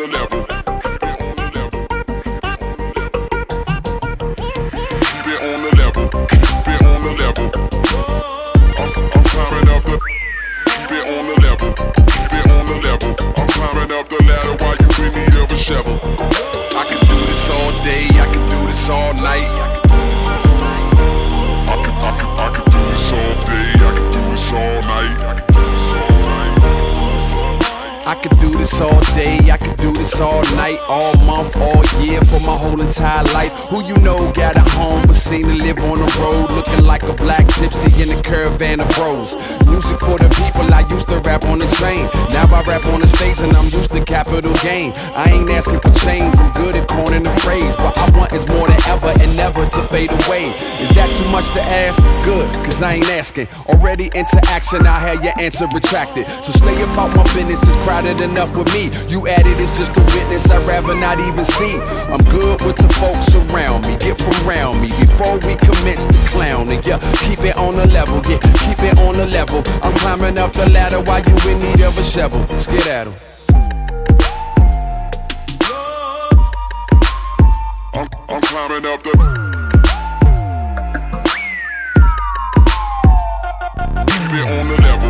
the level. Keep it on the level. Keep it on the level. I'm, I'm climbing up the. Keep it on the level. Keep it on the level. I'm climbing up the ladder while you in need shovel. I can do this all day, I can do this all night. I can, I can, I can do this all day. I can do this all night. I could do this all day, I could do this all night, all month, all year, for my whole entire life. Who you know got a home, but seen to live on the road, looking like a black gypsy in a caravan of bros. Music for the people, I used to rap on the train. Now I rap on the stage and I'm used to capital gain. I ain't asking for change, ever and never to fade away. Is that too much to ask? Good, cause I ain't asking. Already into action, I had your answer retracted. So stay about my business, it's crowded enough with me. You added is just a witness, I'd rather not even see. I'm good with the folks around me, get from around me before we commence the clowning. Yeah, keep it on the level, yeah, keep it on the level. I'm climbing up the ladder while you in need of a shovel. Let's get at 'em. I'm, I'm climbing up the. Keep it on the level.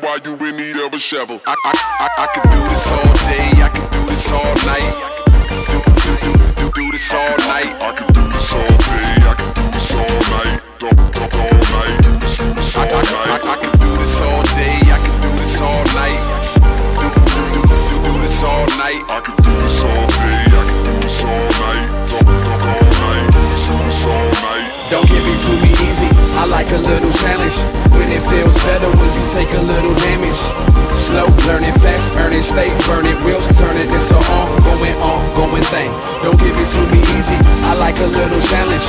while you in need of a shovel. I, I, I, I could do this all day, I can do this all night. Little challenge. When it feels better when you take a little damage. Slow, learning fast, earning, stay burning, wheels turning. It's a ongoing, ongoing thing. Don't give it to me easy, I like a little challenge.